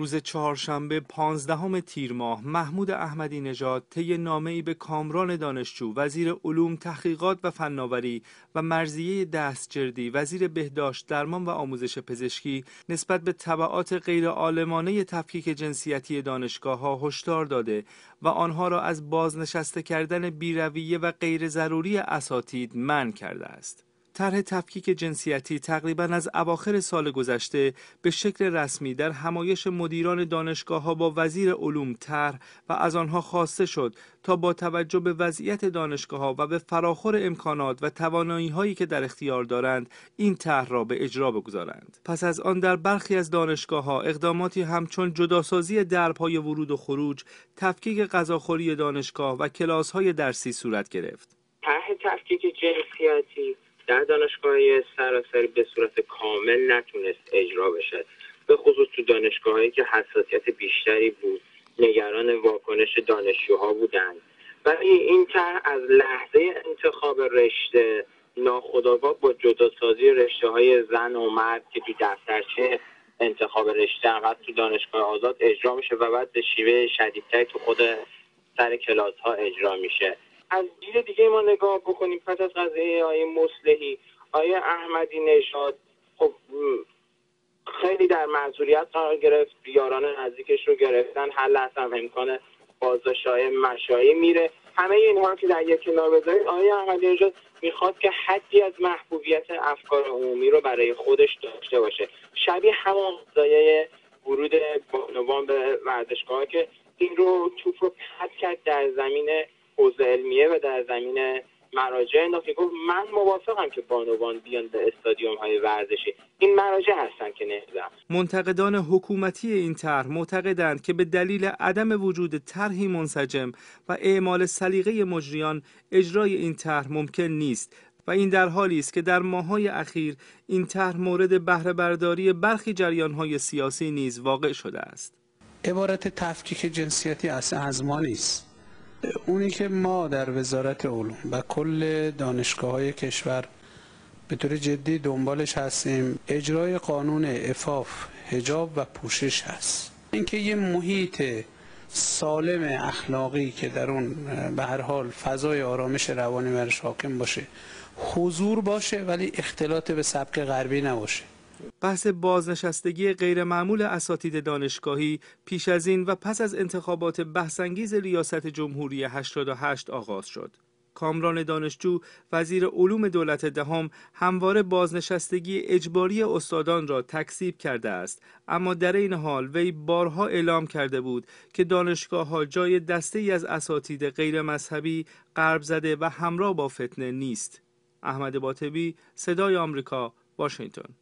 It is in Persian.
روز چهارشنبه پانزدهم تیر ماه محمود احمدی نژاد طی نامه‌ای به کامران دانشجو وزیر علوم تحقیقات و فناوری و مرزیه دستجردی وزیر بهداشت درمان و آموزش پزشکی نسبت به تبعات غیرعالمانه تفکیک جنسیتی دانشگاه ها هشدار داده و آنها را از بازنشسته کردن بیرویه و غیر ضروری اساتید منع کرده است. طرح تفکیک جنسیتی تقریبا از اواخر سال گذشته به شکل رسمی در همایش مدیران دانشگاه ها با وزیر علوم طرح و از آنها خواسته شد تا با توجه به وضعیت دانشگاه ها و به فراخور امکانات و توانایی هایی که در اختیار دارند این طرح را به اجرا بگذارند. پس از آن در برخی از دانشگاه ها اقداماتی همچون جداسازی های ورود و خروج تفکیک غذاخوری دانشگاه و کلاس های درسی صورت گرفت. طرح تفکیک جنسیتی در دانشگاه سراسری به صورت کامل نتونست اجرا بشه. به خصوص تو دانشگاهایی که حساسیت بیشتری بود نگران واکنش دانشجوها بودند ولی این طرح از لحظه انتخاب رشته ناخداگاه با جداسازی رشته های زن و مرد که تو دفترچه انتخاب رشته انقدر تو دانشگاه آزاد اجرا میشه و بعد به شیوه شدیدتری تو خود سر کلاس ها اجرا میشه. از دید دیگه ما نگاه بکنیم پس از قضیه آیه مصلحی آیه احمدی نژاد. خب خیلی در معذوریت قرار گرفت یاران نزدیکش رو گرفتن حل هم امکان بازداشت مشایی میره. همه اینها که در یک کنار بذارید آیه احمدی نژاد می‌خواد که حدی از محبوبیت افکار عمومی رو برای خودش داشته باشه. شبیه همون قضایه ورود بانوان به ورزشگاه که این رو توپ رو پد کرد در زمین حوزه علمیه و در زمین مراجع انداخت گفت من موافقم که بانوان بیان به استادیوم های ورزشی. این مراجع هستن که نمی‌دونم منتقدان حکومتی این طرح معتقدند که به دلیل عدم وجود طرحی منسجم و اعمال سلیقه مجریان اجرای این طرح ممکن نیست و این در حالی است که در ماهای اخیر این طرح مورد بهره برداری برخی جریانهای سیاسی نیز واقع شده است. عبارت تفکیک جنسیتی اصلا از ما نیست. اونی که ما در وزارت علوم و کل دانشگاه های کشور به طور جدی دنبالش هستیم اجرای قانون افاف هجاب و پوشش هست. اینکه یه محیط سالم اخلاقی که در اون به هر حال فضای آرامش روانی برش حاکم باشه حضور باشه ولی اختلاط به سبک غربی نباشه. بحث بازنشستگی غیرمعمول اساتید دانشگاهی پیش از این و پس از انتخابات بحثانگیز ریاست جمهوری 88 آغاز شد. کامران دانشجو وزیر علوم دولت دهم همواره بازنشستگی اجباری استادان را تکذیب کرده است. اما در این حال وی بارها اعلام کرده بود که دانشگاه ها جای دسته ای از اساتید غیر مذهبی غرب زده و همراه با فتنه نیست. احمد باطبی صدای آمریکا واشنگتن.